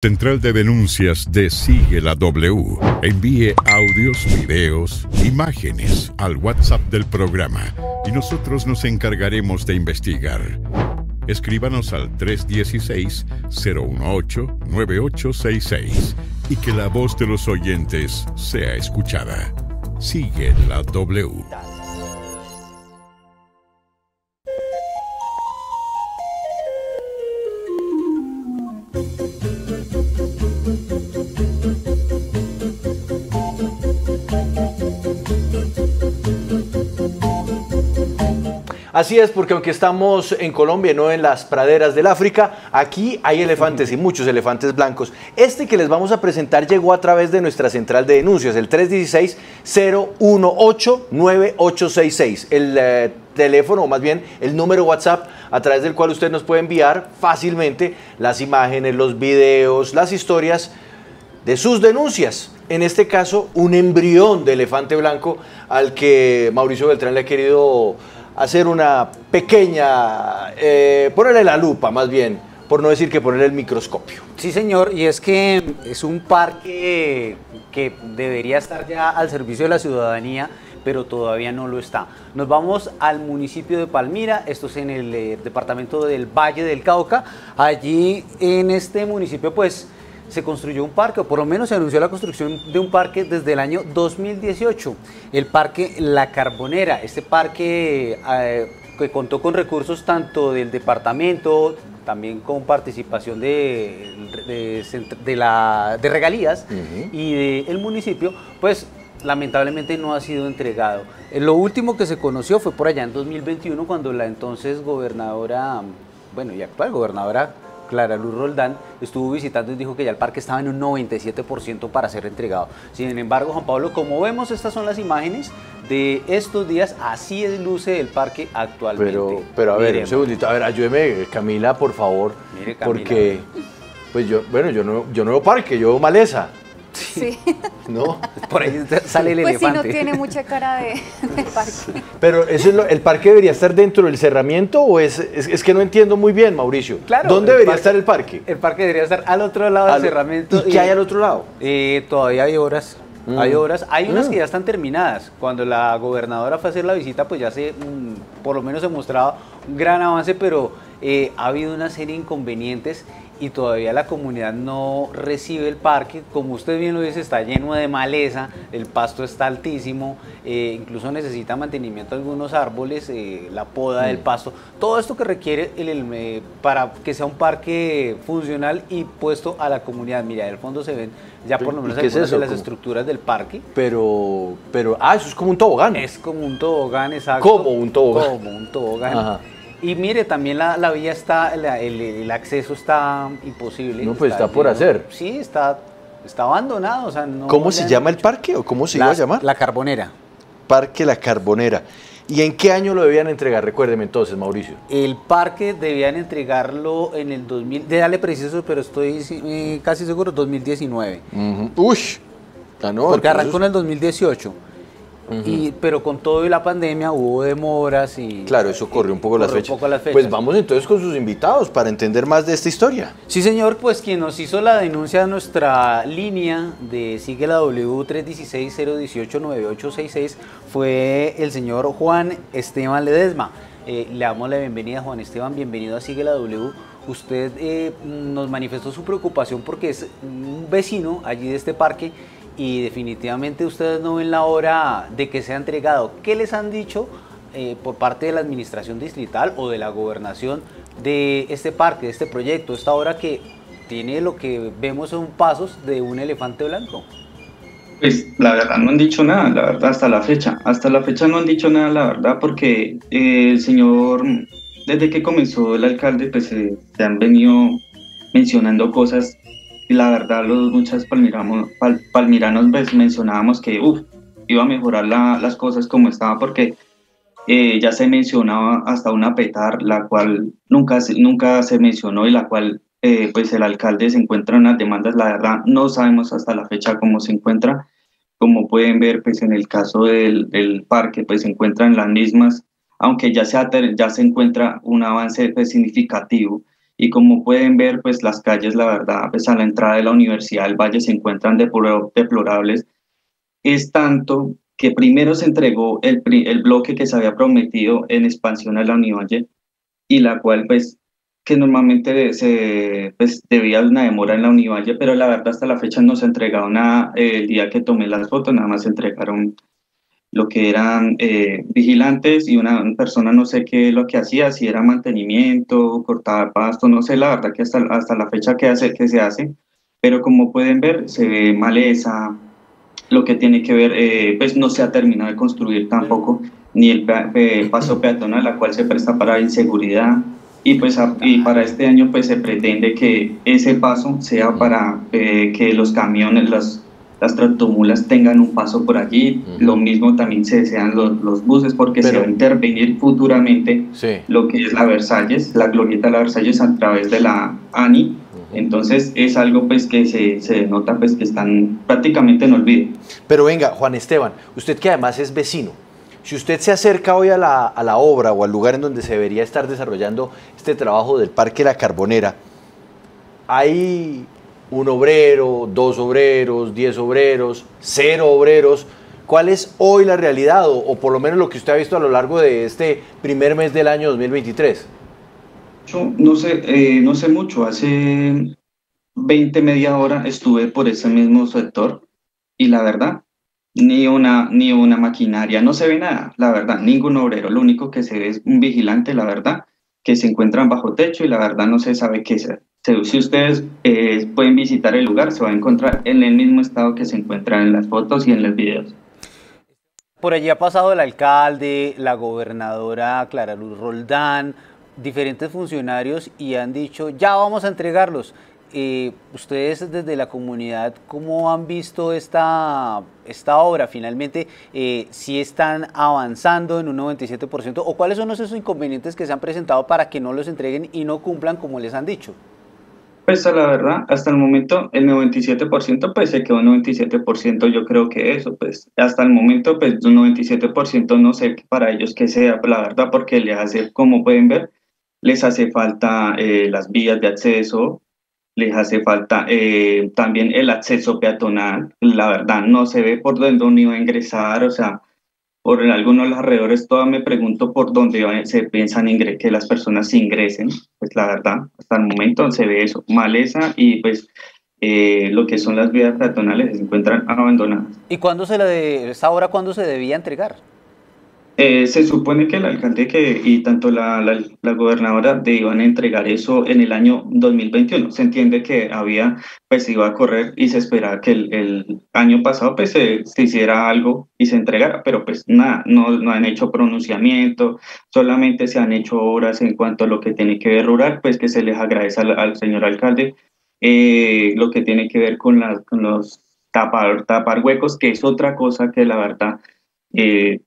Central de Denuncias de Sigue la W. Envíe audios, videos, imágenes al WhatsApp del programa y nosotros nos encargaremos de investigar. Escríbanos al 316-018-9866 y que la voz de los oyentes sea escuchada. Sigue la W. Así es, porque aunque estamos en Colombia, no en las praderas del África, aquí hay elefantes y muchos elefantes blancos. Este que les vamos a presentar llegó a través de nuestra central de denuncias, el 316-018-9866. El eh, teléfono, o más bien el número WhatsApp a través del cual usted nos puede enviar fácilmente las imágenes, los videos, las historias de sus denuncias. En este caso, un embrión de elefante blanco al que Mauricio Beltrán le ha querido hacer una pequeña, eh, ponerle la lupa más bien, por no decir que ponerle el microscopio. Sí, señor, y es que es un parque que debería estar ya al servicio de la ciudadanía, pero todavía no lo está. Nos vamos al municipio de Palmira, esto es en el eh, departamento del Valle del Cauca. Allí en este municipio, pues se construyó un parque, o por lo menos se anunció la construcción de un parque desde el año 2018, el Parque La Carbonera. Este parque eh, que contó con recursos tanto del departamento, también con participación de, de, la, de regalías y del municipio, pues lamentablemente no ha sido entregado. Eh, lo último que se conoció fue por allá en 2021 cuando la entonces gobernadora, bueno y actual gobernadora Clara Luz Roldán estuvo visitando y dijo que ya el parque estaba en un 97% para ser entregado. Sin embargo, Juan Pablo, como vemos, estas son las imágenes de estos días, así es luce el parque actualmente. Pero, pero a ver, un segundito, a ver, ayúdeme, Camila, por favor, Mire, Camila, porque, pues yo, bueno, yo no, yo no veo parque, yo veo maleza. Sí. ¿No? Por ahí sale el elefante. Pues sí, no tiene mucha cara de, parque. Pero ¿eso es ¿el parque debería estar dentro del cerramiento o es, es, que no entiendo muy bien, Mauricio? Claro. ¿Dónde debería estar el parque? El parque debería estar al otro lado del cerramiento. ¿Y, qué hay al otro lado? Eh, todavía hay horas. Mm. Hay obras, hay unas mm. que ya están terminadas. Cuando la gobernadora fue a hacer la visita, pues ya se, mm, por lo menos se mostraba un gran avance, pero eh, ha habido una serie de inconvenientes y todavía la comunidad no recibe el parque. Como usted bien lo dice, está lleno de maleza, el pasto está altísimo, eh, incluso necesita mantenimiento algunos árboles, eh, la poda del mm. pasto. Todo esto que requiere el, para que sea un parque funcional y puesto a la comunidad. Mira, del fondo se ven ya por lo menos algunas de las estructuras del parque. Pero, pero, ah, eso es como un tobogán. Es como un tobogán, exacto. Como un tobogán. Como un tobogán. Y mire, también la, la vía está, el, acceso está imposible. No, pues está, por hacer. Sí, está, está abandonado. O sea, no ¿Cómo se llama el parque o cómo se iba a llamar? La Carbonera. Parque La Carbonera. ¿Y en qué año lo debían entregar? Recuérdeme entonces, Mauricio. El parque debían entregarlo en el 2000, de darle preciso, pero estoy eh, casi seguro, 2019. Uy, ah, no, Porque arrancó en el 2018 y, pero con todo y la pandemia hubo demoras y... Claro, eso corrió un poco, las, fechas. Pues vamos entonces con sus invitados para entender más de esta historia. Sí, señor, pues quien nos hizo la denuncia de nuestra línea de Sigue la W 316-018-9866 fue el señor Juan Esteban Ledesma. Eh, le damos la bienvenida, Juan Esteban, bienvenido a Sigue la W. Usted eh, nos manifestó su preocupación porque es un vecino allí de este parque y definitivamente ustedes no ven la hora de que sea entregado. ¿Qué les han dicho eh, por parte de la administración distrital o de la gobernación de este parque, de este proyecto, esta obra que tiene lo que vemos son pasos de un elefante blanco? Pues la verdad no han dicho nada, la verdad, hasta la fecha. Hasta la fecha no han dicho nada, la verdad, porque eh, el señor, desde que comenzó el alcalde, pues se han venido mencionando cosas y la verdad los muchos palmiranos, palmiranos pues, mencionábamos que iba a mejorar las cosas como estaba porque eh, ya se mencionaba hasta una petar, la cual nunca, nunca se mencionó y la cual eh, pues el alcalde se encuentra en las demandas, la verdad no sabemos hasta la fecha cómo se encuentra, como pueden ver pues en el caso del, del parque pues se encuentran las mismas, aunque ya se, ya se encuentra un avance pues, significativo Y como pueden ver, pues las calles, la verdad, pues a la entrada de la Universidad del Valle se encuentran deplorables. Es tanto que primero se entregó el, el bloque que se había prometido en expansión a la Univalle y la cual pues que normalmente se pues, debía una demora en la Univalle, pero la verdad hasta la fecha no se ha entregado nada. el día que tomé las fotos, nada más se entregaron lo que eran eh, vigilantes y una persona no sé qué lo que hacía, si era mantenimiento, cortar pasto, no sé la verdad que hasta, hasta la fecha que, hace, que se hace, pero como pueden ver se ve maleza, lo que tiene que ver, eh, pues no se ha terminado de construir tampoco, ni el, el paso peatonal, la cual se presta para inseguridad, y pues y para este año pues se pretende que ese paso sea para eh, que los camiones, las, las tractomulas tengan un paso por allí, lo mismo también se desean los, los buses porque se va a intervenir futuramente lo que es la Versalles, la glorieta de la Versalles a través de la ANI, entonces es algo pues que se, se nota pues que están prácticamente en olvido. Pero venga, Juan Esteban, usted que además es vecino, si usted se acerca hoy a la, a la, obra o al lugar en donde se debería estar desarrollando este trabajo del Parque La Carbonera, hay un obrero, dos obreros, diez obreros, cero obreros. ¿Cuál es hoy la realidad o, por lo menos lo que usted ha visto a lo largo de este primer mes del año 2023? Yo no sé, eh, no sé mucho. Hace 20, media hora estuve por ese mismo sector y la verdad, ni una, ni una maquinaria, no se ve nada, la verdad, ningún obrero, lo único que se ve es un vigilante, la verdad, que se encuentran bajo techo y la verdad no se sabe qué. Si ustedes eh, pueden visitar el lugar, se va a encontrar en el mismo estado que se encuentran en las fotos y en los videos. Por allí ha pasado el alcalde, la gobernadora Clara Luz Roldán, diferentes funcionarios y han dicho, ya vamos a entregarlos. Eh, ustedes desde la comunidad, ¿cómo han visto esta, esta obra? Finalmente, eh, si están avanzando en un 97% o cuáles son esos inconvenientes que se han presentado para que no los entreguen y no cumplan como les han dicho. Pues la verdad, hasta el momento el 97% pues se quedó un 97%, yo creo que eso, pues hasta el momento pues un 97% no sé para ellos que sea, la verdad, porque les hace, como pueden ver, les hace falta eh, las vías de acceso, les hace falta eh, también el acceso peatonal. La verdad, no se ve por dónde uno iba a ingresar, o sea, por algunos alrededores, todo me pregunto por dónde se piensan que las personas ingresen. Pues la verdad, hasta el momento se ve eso, maleza y pues eh, lo que son las vías peatonales se encuentran abandonadas. ¿Y cuándo se la de, esta hora cuándo se debía entregar? Eh, se supone que el alcalde que, y tanto la, la, gobernadora iban a entregar eso en el año 2021. Se entiende que había, pues iba a correr y se esperaba que el, el año pasado pues se, hiciera algo y se entregara, pero pues nada, no, no han hecho pronunciamiento, solamente se han hecho obras en cuanto a lo que tiene que ver rural, pues que se les agradece al, señor alcalde eh, lo que tiene que ver con, las, con los tapar, tapar huecos, que es otra cosa que la verdad... Eh,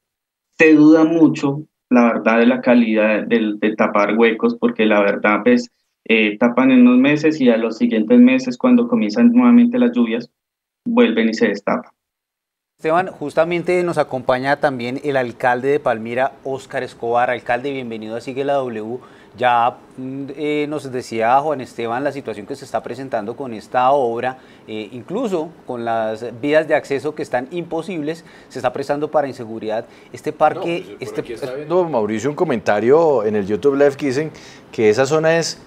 se duda mucho, la verdad, de la calidad de, tapar huecos, porque la verdad, pues, eh, tapan en unos meses y a los siguientes meses, cuando comienzan nuevamente las lluvias, vuelven y se destapan. Esteban, justamente nos acompaña también el alcalde de Palmira, Óscar Escobar. Alcalde, bienvenido a Sigue la W. Ya mm, eh, nos decía Juan Esteban la situación que se está presentando con esta obra, eh, incluso con las vías de acceso que están imposibles, se está prestando para inseguridad. Este parque... Pues, este, está viendo Mauricio un comentario en el YouTube Live que dicen que esa zona es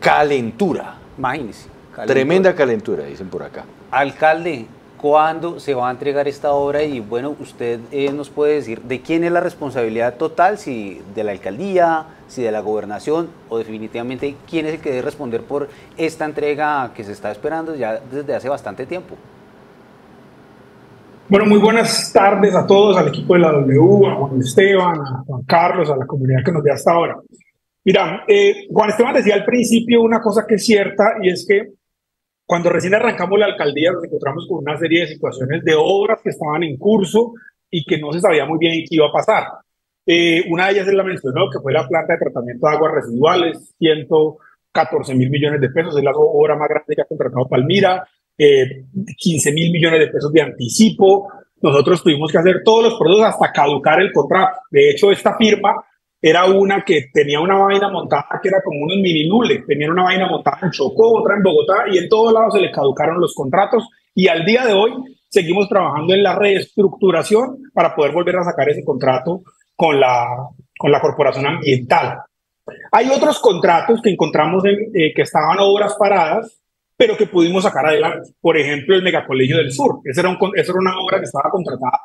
calentura. Imagínese. Tremenda calentura, dicen por acá. Alcalde, ¿Cuándo se va a entregar esta obra? Y bueno, usted eh, nos puede decir de quién es la responsabilidad total, si de la alcaldía, si de la gobernación o definitivamente quién es el que debe responder por esta entrega que se está esperando ya desde hace bastante tiempo. Bueno, muy buenas tardes a todos, al equipo de la W, a Juan Esteban, a Juan Carlos, a la comunidad que nos ve hasta ahora. Mira, eh, Juan Esteban decía al principio una cosa que es cierta y es que cuando recién arrancamos la alcaldía nos encontramos con una serie de situaciones de obras que estaban en curso y que no se sabía muy bien qué iba a pasar. Eh, una de ellas es la mencionó, que fue la planta de tratamiento de aguas residuales, 114 mil millones de pesos, es la obra más grande que ha contratado Palmira, eh, 15 mil millones de pesos de anticipo. Nosotros tuvimos que hacer todos los productos hasta caducar el contrato. De hecho, esta firma era una que tenía una vaina montada que era como unos mini nules, tenían una vaina montada en Chocó, otra en Bogotá y en todos lados se les caducaron los contratos y al día de hoy seguimos trabajando en la reestructuración para poder volver a sacar ese contrato con la, con la corporación ambiental. Hay otros contratos que encontramos en, eh, que estaban obras paradas, pero que pudimos sacar adelante. Por ejemplo, el Megacolegio del Sur. Esa era, un, esa era una obra que estaba contratada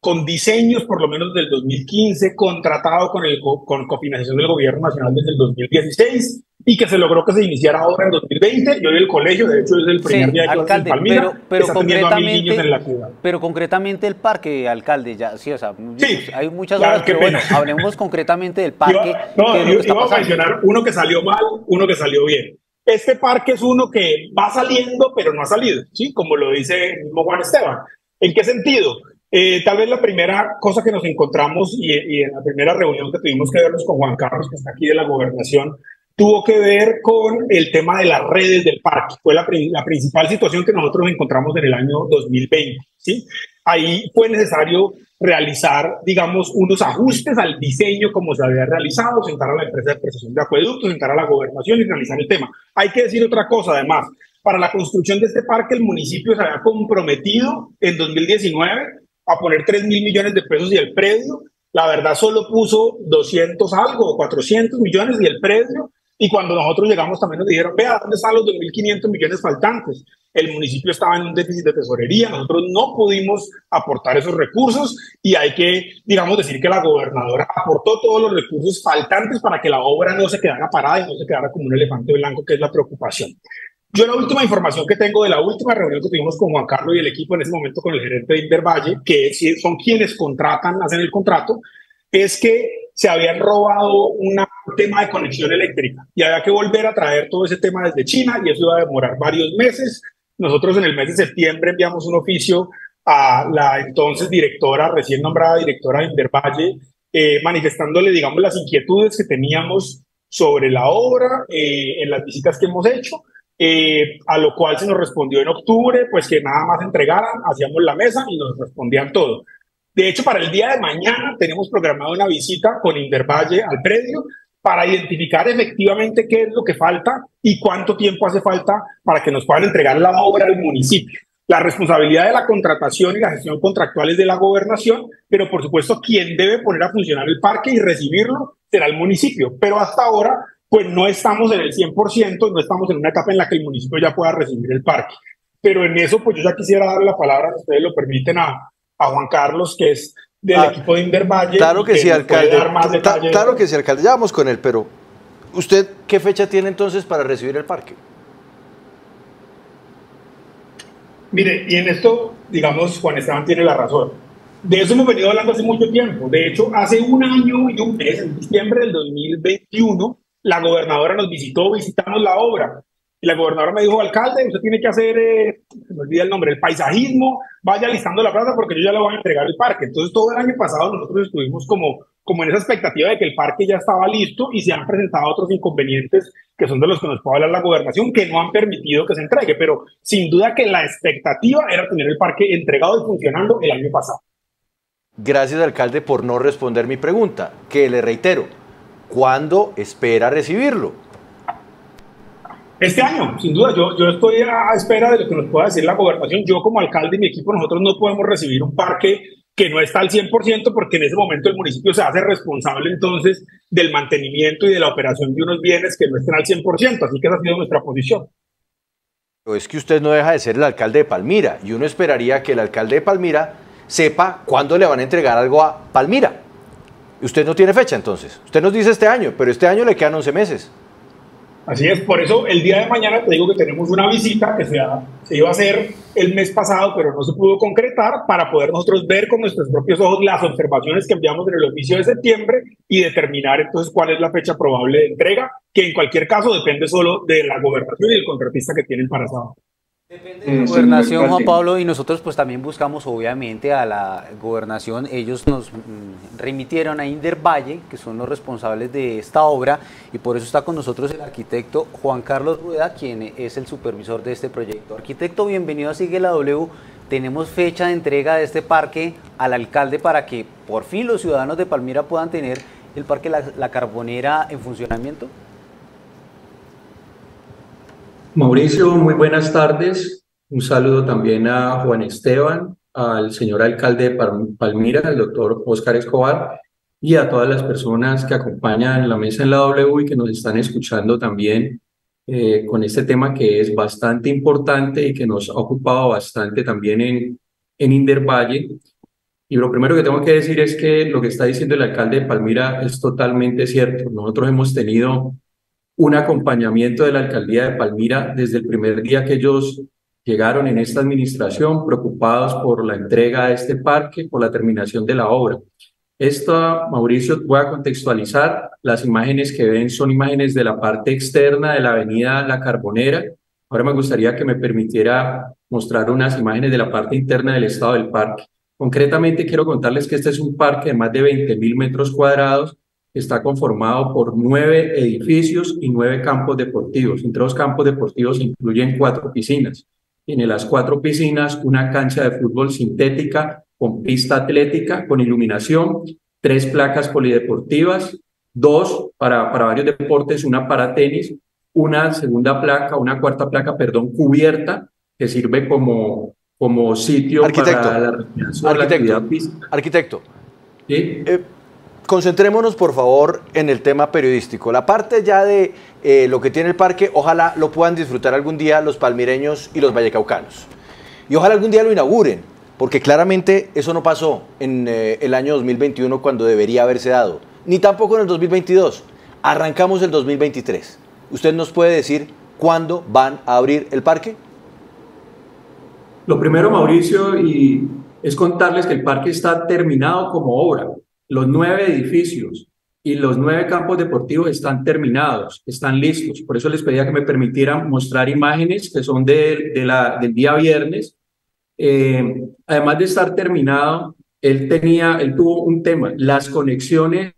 con diseños por lo menos del 2015, contratado con, el, con cofinanciación del Gobierno Nacional desde el 2016 y que se logró que se iniciara ahora en 2020. Yo vi el colegio, de hecho, es el primer día que alcalde, Palmira, pero, pero está teniendo a mil concretamente, niños en la ciudad. pero concretamente el parque, alcalde, ya, sí, o sea, Sí, hay muchas horas, pero bueno, pena. hablemos concretamente del parque, Iba- no, que yo- que iba a mencionar uno que salió mal, uno que salió bien. Este parque es uno que va saliendo, pero no ha salido, ¿sí? Como lo dice el mismo Juan Esteban. ¿En qué sentido? Eh, tal vez la primera cosa que nos encontramos y, y en la primera reunión que tuvimos que vernos con Juan Carlos, que está aquí de la gobernación, tuvo que ver con el tema de las redes del parque. Fue la, la principal situación que nosotros encontramos en el año 2020, ¿sí? Ahí fue necesario realizar, digamos, unos ajustes al diseño como se había realizado, sentar a la empresa de prestación de acueductos, sentar a la gobernación y realizar el tema. Hay que decir otra cosa, además. Para la construcción de este parque, el municipio se había comprometido en 2019 a poner 3 mil millones de pesos y el predio, la verdad solo puso 200 algo, 400 millones y el predio, y cuando nosotros llegamos también nos dijeron, vea, ¿dónde están los 2.500 millones faltantes? El municipio estaba en un déficit de tesorería, nosotros no pudimos aportar esos recursos y hay que, digamos, decir que la gobernadora aportó todos los recursos faltantes para que la obra no se quedara parada y no se quedara como un elefante blanco, que es la preocupación. Yo la última información que tengo de la última reunión que tuvimos con Juan Carlos y el equipo en ese momento con el gerente de Invervalle, que son quienes contratan, hacen el contrato, es que se habían robado un tema de conexión eléctrica y había que volver a traer todo ese tema desde China y eso iba a demorar varios meses. Nosotros en el mes de septiembre enviamos un oficio a la entonces directora, recién nombrada directora de Invervalle, eh, manifestándole, digamos, las inquietudes que teníamos sobre la obra eh, en las visitas que hemos hecho eh, a lo cual se nos respondió en octubre, pues que nada más entregaran, hacíamos la mesa y nos respondían todo. De hecho, para el día de mañana tenemos programada una visita con Invervalle al predio para identificar efectivamente qué es lo que falta y cuánto tiempo hace falta para que nos puedan entregar la obra al municipio. La responsabilidad de la contratación y la gestión contractual es de la gobernación, pero por supuesto quien debe poner a funcionar el parque y recibirlo será el municipio. Pero hasta ahora pues no estamos en el 100%, no estamos en una etapa en la que el municipio ya pueda recibir el parque. Pero en eso, pues yo ya quisiera darle la palabra, si ustedes lo permiten, a, a Juan Carlos, que es del Ah, equipo de Invervalle. Claro y que sí, alcalde. dar. Claro que sí, alcalde. Ya vamos con él, pero ¿usted qué fecha tiene entonces para recibir el parque? Mire, y en esto, digamos, Juan Esteban tiene la razón. De eso hemos venido hablando hace mucho tiempo. De hecho, hace un año y un mes, en diciembre del 2021, la gobernadora nos visitó, visitamos la obra. Y la gobernadora me dijo, alcalde, usted tiene que hacer, eh, me olvida el nombre, el paisajismo, vaya listando la plaza porque yo ya le voy a entregar el parque. Entonces, todo el año pasado nosotros estuvimos como, como en esa expectativa de que el parque ya estaba listo y se han presentado otros inconvenientes que son de los que nos puede hablar la gobernación, que no han permitido que se entregue. Pero sin duda que la expectativa era tener el parque entregado y funcionando el año pasado. Gracias, alcalde, por no responder mi pregunta, que le reitero, ¿cuándo espera recibirlo? Este año, sin duda, yo, yo estoy a espera de lo que nos pueda decir la gobernación. Yo como alcalde y mi equipo, nosotros no podemos recibir un parque que no está al 100% porque en ese momento el municipio se hace responsable entonces del mantenimiento y de la operación de unos bienes que no estén al 100%. Así que esa ha sido nuestra posición. Pero es que usted no deja de ser el alcalde de Palmira y uno esperaría que el alcalde de Palmira sepa cuándo le van a entregar algo a Palmira. Usted no tiene fecha entonces. Usted nos dice este año, pero este año le quedan 11 meses. Así es, por eso el día de mañana te digo que tenemos una visita que se iba a hacer el mes pasado, pero no se pudo concretar para poder nosotros ver con nuestros propios ojos las observaciones que enviamos en el oficio de septiembre y determinar entonces cuál es la fecha probable de entrega, que en cualquier caso depende solo de la gobernación y del contratista que tienen para sábado. Depende de la señor gobernación, Juan. Pablo, y nosotros pues también buscamos obviamente a la gobernación. Ellos nos mm, remitieron a Inder Valle, que son los responsables de esta obra, y por eso está con nosotros el arquitecto Juan Carlos Rueda, quien es el supervisor de este proyecto. Arquitecto, bienvenido a Sigue la W. Tenemos fecha de entrega de este parque al alcalde para que por fin los ciudadanos de Palmira puedan tener el Parque la, Carbonera en funcionamiento? Mauricio, muy buenas tardes. Un saludo también a Juan Esteban, al señor alcalde de Palmira, el doctor Oscar Escobar, y a todas las personas que acompañan la mesa en la W y que nos están escuchando también eh, con este tema que es bastante importante y que nos ha ocupado bastante también en, en Indervalle. Y lo primero que tengo que decir es que lo que está diciendo el alcalde de Palmira es totalmente cierto. Nosotros hemos tenido un acompañamiento de la alcaldía de Palmira desde el primer día que ellos llegaron en esta administración, preocupados por la entrega de este parque, por la terminación de la obra. Esto, Mauricio, voy a contextualizar. Las imágenes que ven son imágenes de la parte externa de la avenida La Carbonera. Ahora me gustaría que me permitiera mostrar unas imágenes de la parte interna del estado del parque. Concretamente, quiero contarles que este es un parque de más de 20 mil metros cuadrados está conformado por nueve edificios y nueve campos deportivos. Entre los campos deportivos incluyen cuatro piscinas. Tiene las cuatro piscinas, una cancha de fútbol sintética con pista atlética, con iluminación, tres placas polideportivas, dos para, para varios deportes, una para tenis, una segunda placa, una cuarta placa, perdón, cubierta, que sirve como, como sitio arquitecto, para la arquitecto, Arquitecto, eh, concentrémonos por favor en el tema periodístico. La parte ya de eh, lo que tiene el parque, ojalá lo puedan disfrutar algún día los palmireños y los vallecaucanos. Y ojalá algún día lo inauguren porque claramente eso no pasó en eh, el año 2021 cuando debería haberse dado, ni tampoco en el 2022. Arrancamos el 2023. ¿Usted nos puede decir cuándo van a abrir el parque? Lo primero, Mauricio, y es contarles que el parque está terminado como obra. Los nueve edificios y los nueve campos deportivos están terminados, están listos. Por eso les pedía que me permitieran mostrar imágenes que son de, del día viernes eh, además de estar terminado, él tenía, él tuvo un tema, las conexiones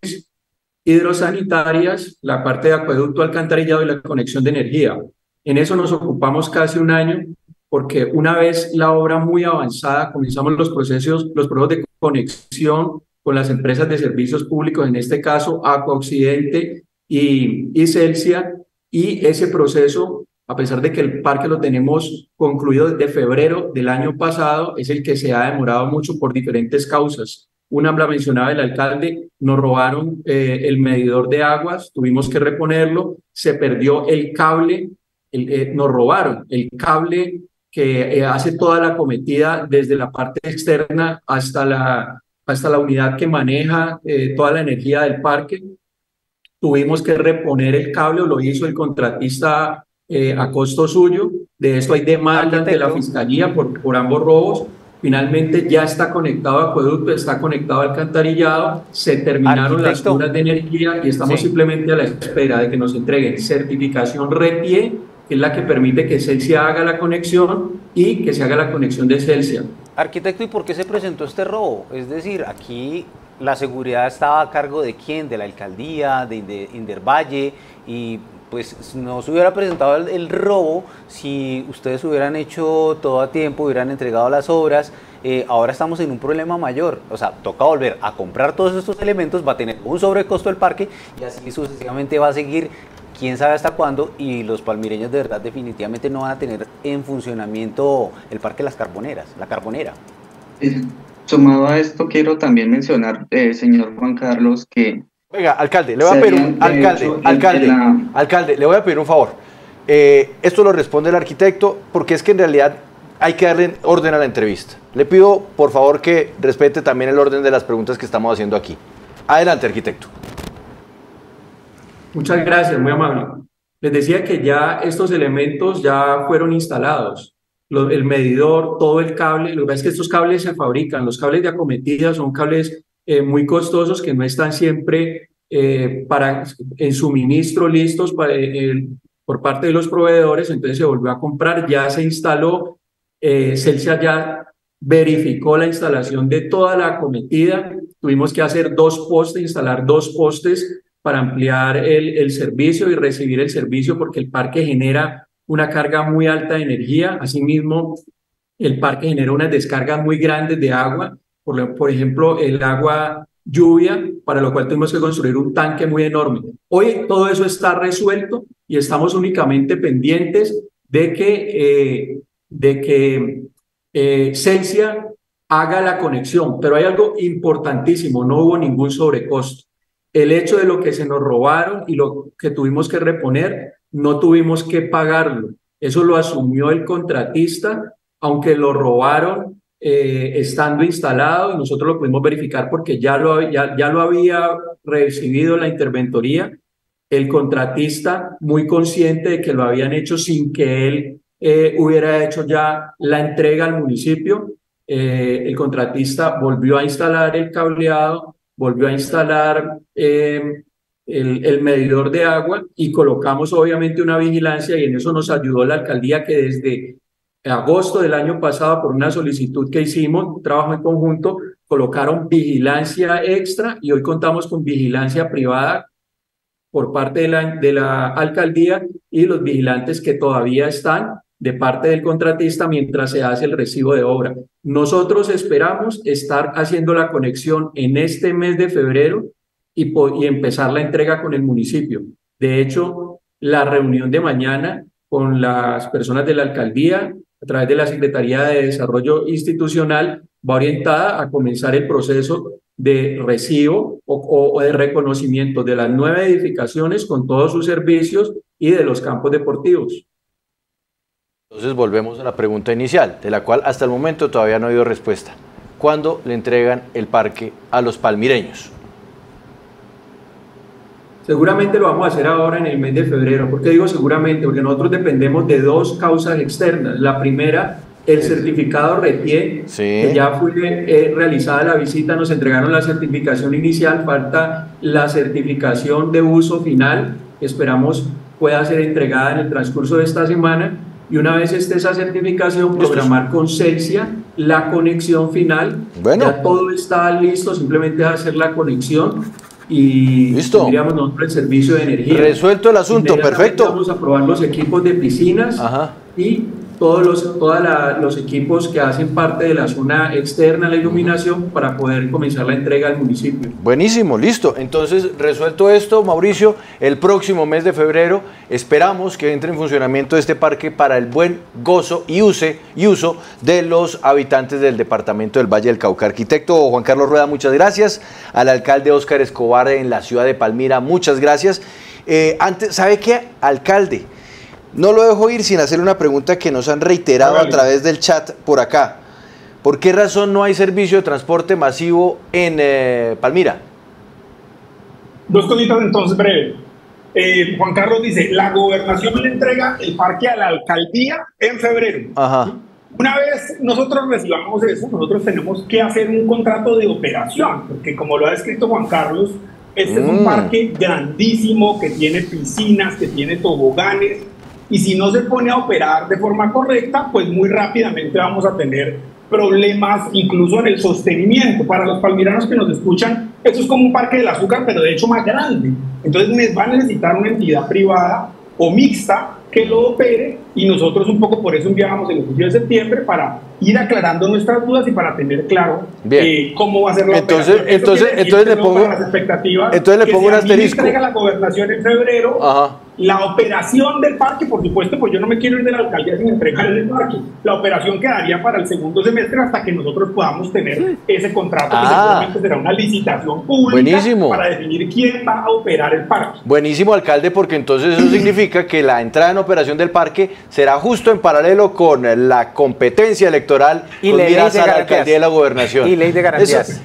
hidrosanitarias, la parte de acueducto alcantarillado y la conexión de energía. En eso nos ocupamos casi un año porque una vez la obra muy avanzada, comenzamos los procesos, los procesos de conexión con las empresas de servicios públicos, en este caso Aqua Occidente y, y Celsia, y ese proceso a pesar de que el parque lo tenemos concluido desde febrero del año pasado, es el que se ha demorado mucho por diferentes causas. Una la mencionaba el alcalde, nos robaron eh, el medidor de aguas, tuvimos que reponerlo, se perdió el cable, eh, nos robaron el cable que eh, hace toda la cometida desde la parte externa hasta la, hasta la unidad que maneja toda la energía del parque. Tuvimos que reponer el cable, lo hizo el contratista eh, a costo suyo. De esto hay demandas de la Fiscalía por, por ambos robos. Finalmente ya está conectado a acueducto, está conectado al alcantarillado, se terminaron las curas de energía y estamos simplemente a la espera de que nos entreguen certificación REPIE, es la que permite que Celsia haga la conexión y que se haga la conexión de Celsia. Arquitecto, ¿y por qué se presentó este robo? Es decir, aquí la seguridad estaba a cargo de quién, de la alcaldía, de Indervalle, y pues no se hubiera presentado el, robo si ustedes hubieran hecho todo a tiempo, hubieran entregado las obras. Eh, ahora estamos en un problema mayor, o sea, toca volver a comprar todos estos elementos, va a tener un sobrecosto el parque y así sucesivamente va a seguir quién sabe hasta cuándo y los palmireños de verdad definitivamente no van a tener en funcionamiento el Parque Las Carboneras, la Carbonera. sumado a esto quiero también mencionar, eh, señor Juan Carlos, que Venga, alcalde, le voy a pedir un alcalde, alcalde, alcalde, le voy a pedir un favor. Eh, esto lo responde el arquitecto porque es que en realidad hay que darle orden a la entrevista. Le pido, por favor, que respete también el orden de las preguntas que estamos haciendo aquí. Adelante, arquitecto. Muchas gracias, muy amable. Les decía que ya estos elementos ya fueron instalados. el medidor, todo el cable, lo que pasa es que estos cables se fabrican. Los cables de acometida son cables eh, muy costosos que no están siempre eh, para, en suministro listos eh, por parte de los proveedores, entonces se volvió a comprar, ya se instaló, Celsia ya verificó la instalación de toda la acometida, tuvimos que hacer dos postes, instalar dos postes para ampliar el, el servicio y recibir el servicio porque el parque genera una carga muy alta de energía, asimismo el parque genera unas descargas muy grandes de agua por, ejemplo, el agua lluvia, para lo cual tuvimos que construir un tanque muy enorme. Hoy todo eso está resuelto y estamos únicamente pendientes de que, eh, de que eh, Celsia haga la conexión, pero hay algo importantísimo, no hubo ningún sobrecosto. El hecho de lo que se nos robaron y lo que tuvimos que reponer, no tuvimos que pagarlo. Eso lo asumió el contratista, aunque lo robaron eh, estando instalado y nosotros lo pudimos verificar porque ya lo, ya, ya lo había recibido la interventoría. El contratista, muy consciente de que lo habían hecho sin que él eh, hubiera hecho ya la entrega al municipio, eh, el contratista volvió a instalar el cableado, volvió a instalar el, el, medidor de agua y colocamos obviamente una vigilancia y en eso nos ayudó la alcaldía que desde agosto del año pasado, por una solicitud que hicimos, un trabajo en conjunto, colocaron vigilancia extra y hoy contamos con vigilancia privada por parte de la alcaldía y los vigilantes que todavía están de parte del contratista mientras se hace el recibo de obra. Nosotros esperamos estar haciendo la conexión en este mes de febrero y, empezar la entrega con el municipio. De hecho, la reunión de mañana con las personas de la alcaldía, a través de la Secretaría de Desarrollo Institucional, va orientada a comenzar el proceso de recibo o, o, de reconocimiento de las nueve edificaciones con todos sus servicios y de los campos deportivos. Entonces volvemos a la pregunta inicial, de la cual hasta el momento todavía no ha habido respuesta. ¿Cuándo le entregan el parque a los palmireños? Seguramente lo vamos a hacer ahora en el mes de febrero. ¿Por qué digo seguramente? Porque nosotros dependemos de dos causas externas. La primera, el certificado RETIE, sí. que ya fue eh, realizada la visita, nos entregaron la certificación inicial, falta la certificación de uso final, que esperamos pueda ser entregada en el transcurso de esta semana. Y una vez esté esa certificación, programar con Celsia la conexión final. Bueno. Ya todo está listo, simplemente hacer la conexión y Listo. tendríamos nosotros el servicio de energía. Resuelto el asunto, perfecto. Vamos a probar los equipos de piscinas Ajá. y todos los, todos los equipos que hacen parte de la zona externa de la iluminación para poder comenzar la entrega al municipio. Buenísimo, listo. Entonces, resuelto esto, Mauricio, el próximo mes de febrero esperamos que entre en funcionamiento este parque para el buen gozo y, use, y uso de los habitantes del departamento del Valle del Cauca. Arquitecto Juan Carlos Rueda, muchas gracias. Al alcalde Óscar Escobar en la ciudad de Palmira, muchas gracias. Eh, antes, ¿sabe qué? Alcalde. No lo dejo ir sin hacer una pregunta que nos han reiterado a través del chat por acá. ¿Por qué razón no hay servicio de transporte masivo en eh, Palmira? Dos cositas entonces breve. Eh, Juan Carlos dice, la gobernación le entrega el parque a la alcaldía en febrero. Ajá. Una vez nosotros recibamos eso, nosotros tenemos que hacer un contrato de operación, porque como lo ha descrito Juan Carlos, este es un Mm. parque grandísimo que tiene piscinas, que tiene toboganes, y si no se pone a operar de forma correcta, pues muy rápidamente vamos a tener problemas incluso en el sostenimiento. Para los palmiranos que nos escuchan, eso es como un parque del azúcar, pero de hecho más grande. Entonces va a necesitar una entidad privada o mixta que lo opere y nosotros un poco por eso enviábamos el ejercicio de septiembre para ir aclarando nuestras dudas y para tener claro eh, cómo va a ser la Entonces- operación. Esto entonces- entonces que le pongo- las expectativas entonces le que pongo si un asterisco. la gobernación en febrero, Ajá. La operación del parque, por supuesto, pues yo no me quiero ir de la alcaldía sin entregar el parque. La operación quedaría para el segundo semestre hasta que nosotros podamos tener ese contrato, que Ah. seguramente será una licitación pública Buenísimo. para definir quién va a operar el parque. Buenísimo, alcalde, porque entonces eso significa que la entrada en operación del parque será justo en paralelo con la competencia electoral Y la ley de a la garantías. alcaldía de la gobernación. Y ley de garantías. Eso-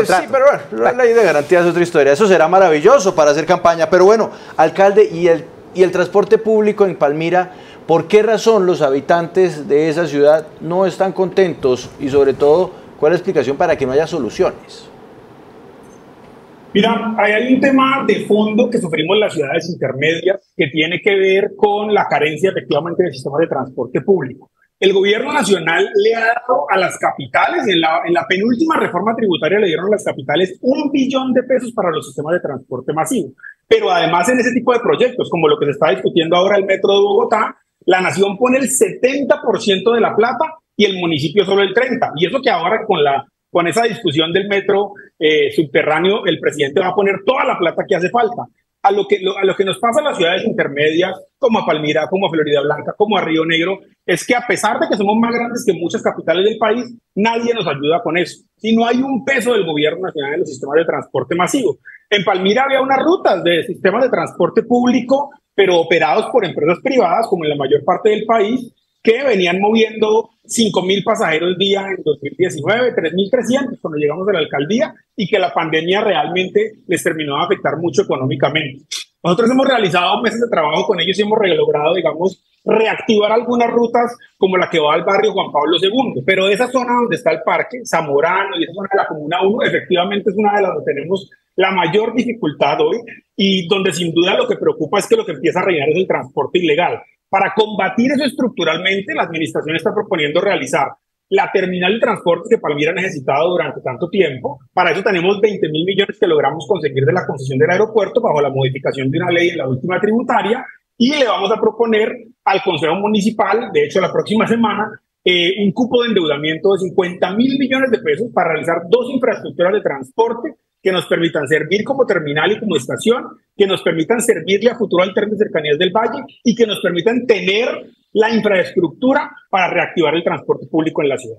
eh, sí, pero bueno, la ley de garantías es otra historia. Eso será maravilloso para hacer campaña. Pero bueno, alcalde, y el, y el transporte público en Palmira, ¿por qué razón los habitantes de esa ciudad no están contentos? Y sobre todo, ¿cuál es la explicación para que no haya soluciones? Mira, hay un tema de fondo que sufrimos en las ciudades intermedias que tiene que ver con la carencia efectivamente del sistema de transporte público. El gobierno nacional le ha dado a las capitales, en la, en la penúltima reforma tributaria le dieron a las capitales un billón de pesos para los sistemas de transporte masivo. Pero además en ese tipo de proyectos, como lo que se está discutiendo ahora el Metro de Bogotá, la nación pone el 70% de la plata y el municipio solo el 30%. Y eso que ahora con la con esa discusión del metro eh, subterráneo, el presidente va a poner toda la plata que hace falta. A lo, que, a lo que nos pasa en las ciudades intermedias, como a Palmira, como a Florida Blanca, como a Río Negro, es que a pesar de que somos más grandes que muchas capitales del país, nadie nos ayuda con eso. Si no hay un peso del gobierno nacional en los sistemas de transporte masivo. En Palmira había unas rutas de sistemas de transporte público, pero operados por empresas privadas, como en la mayor parte del país, que venían moviendo 5.000 pasajeros día en 2019, 3.300 cuando llegamos a la alcaldía y que la pandemia realmente les terminó de afectar mucho económicamente. Nosotros hemos realizado meses de trabajo con ellos y hemos logrado, digamos, reactivar algunas rutas como la que va al barrio Juan Pablo II, pero esa zona donde está el parque, Zamorano y esa zona de la Comuna 1, efectivamente es una de las donde tenemos la mayor dificultad hoy y donde sin duda lo que preocupa es que lo que empieza a reinar es el transporte ilegal. Para combatir eso estructuralmente, la administración está proponiendo realizar la terminal de transporte que Palmira ha necesitado durante tanto tiempo. Para eso tenemos 20 mil millones que logramos conseguir de la concesión del aeropuerto bajo la modificación de una ley en la última tributaria y le vamos a proponer al Consejo Municipal, de hecho la próxima semana, eh, un cupo de endeudamiento de 50 mil millones de pesos para realizar dos infraestructuras de transporte que nos permitan servir como terminal y como estación, que nos permitan servirle a futuro al tren de cercanías del Valle y que nos permitan tener la infraestructura para reactivar el transporte público en la ciudad.